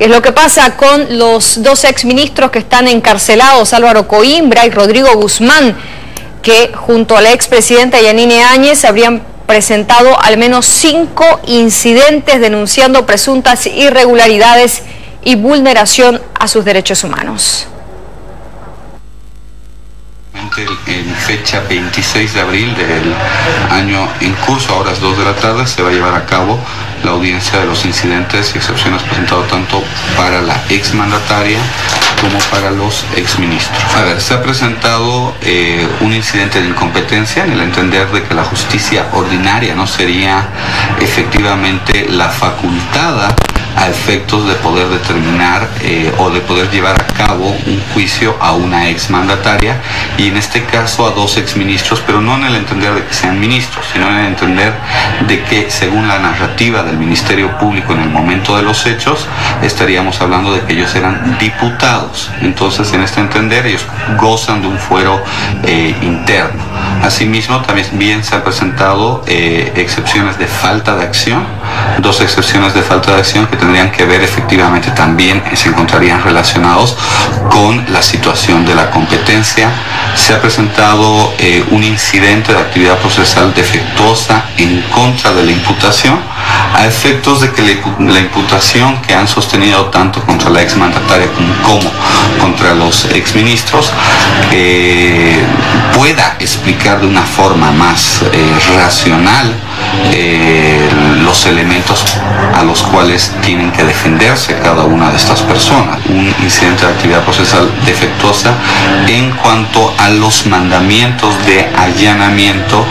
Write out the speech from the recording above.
¿Qué es lo que pasa con los dos exministros que están encarcelados, Álvaro Coimbra y Rodrigo Guzmán, que junto a la expresidenta Yanine Áñez habrían presentado al menos cinco incidentes denunciando presuntas irregularidades y vulneración a sus derechos humanos. En fecha 26 de abril del año en curso, a horas 2 de la tarde, se va a llevar a cabo la audiencia de los incidentes y excepciones presentados tanto para la exmandataria como para los exministros. A ver, se ha presentado eh, un incidente de incompetencia en el entender de que la justicia ordinaria no sería efectivamente la facultada a efectos de poder determinar eh, o de poder llevar a cabo un juicio a una exmandataria y en este caso a dos exministros, pero no en el entender de que sean ministros, sino en el entender de que según la narrativa del Ministerio Público en el momento de los hechos, estaríamos hablando de que ellos eran diputados. Entonces, en este entender, ellos gozan de un fuero eh, interno. Asimismo, también bien se han presentado eh, excepciones de falta de acción, dos excepciones de falta de acción que tendrían que ver efectivamente también, se encontrarían relacionados con la situación de la competencia. Se ha presentado eh, un incidente de actividad procesal defectuosa en contra de la imputación a efectos de que la imputación que han sostenido tanto contra la exmandataria como, contra los exministros eh, pueda explicar de una forma más eh, racional eh, elementos a los cuales tienen que defenderse cada una de estas personas. Un incidente de actividad procesal defectuosa en cuanto a los mandamientos de allanamiento